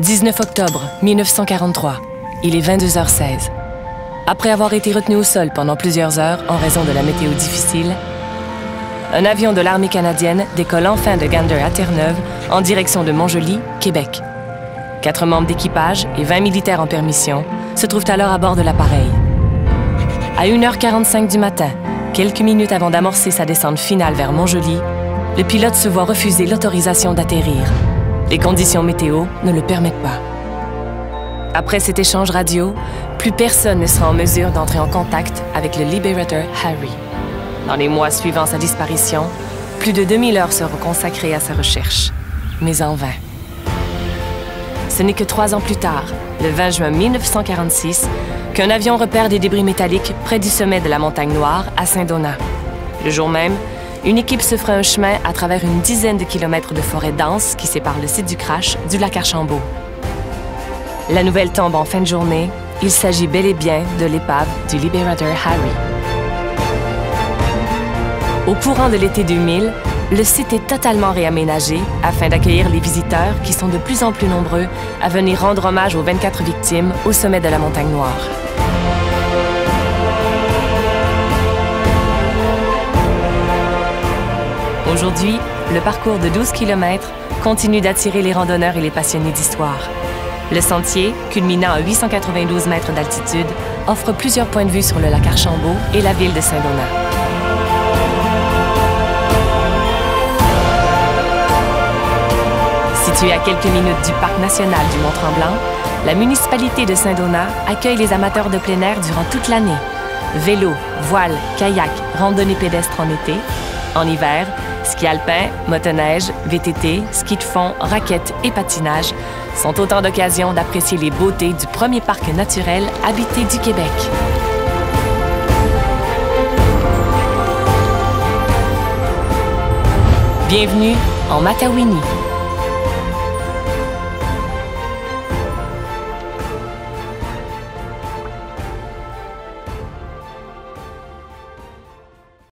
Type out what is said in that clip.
19 octobre 1943. Il est 22h16. Après avoir été retenu au sol pendant plusieurs heures en raison de la météo difficile, un avion de l'armée canadienne décolle enfin de Gander à Terre-Neuve en direction de Montjoly, Québec. Quatre membres d'équipage et 20 militaires en permission se trouvent alors à bord de l'appareil. À 1h45 du matin, quelques minutes avant d'amorcer sa descente finale vers Montjoly, le pilote se voit refuser l'autorisation d'atterrir. Les conditions météo ne le permettent pas. Après cet échange radio, plus personne ne sera en mesure d'entrer en contact avec le Liberator Harry. Dans les mois suivant sa disparition, plus de 2000 heures seront consacrées à sa recherche, mais en vain. Ce n'est que trois ans plus tard, le 20 juin 1946, qu'un avion repère des débris métalliques près du sommet de la montagne Noire à Saint-Donat. Le jour même, une équipe se fera un chemin à travers une dizaine de kilomètres de forêt dense qui sépare le site du crash du lac Archambault. La nouvelle tombe en fin de journée. Il s'agit bel et bien de l'épave du Liberator Harry. Au courant de l'été 2000, le site est totalement réaménagé afin d'accueillir les visiteurs qui sont de plus en plus nombreux à venir rendre hommage aux 24 victimes au sommet de la montagne Noire. Aujourd'hui, le parcours de 12 km continue d'attirer les randonneurs et les passionnés d'histoire. Le sentier, culminant à 892 mètres d'altitude, offre plusieurs points de vue sur le lac Archambault et la ville de Saint-Donat. Situé à quelques minutes du parc national du Mont-Tremblant, la municipalité de Saint-Donat accueille les amateurs de plein air durant toute l'année. Vélo, voile, kayak, randonnée pédestre en été. En hiver, ski alpin, motoneige, VTT, ski de fond, raquettes et patinage sont autant d'occasions d'apprécier les beautés du premier parc naturel habité du Québec. Bienvenue en Matawini.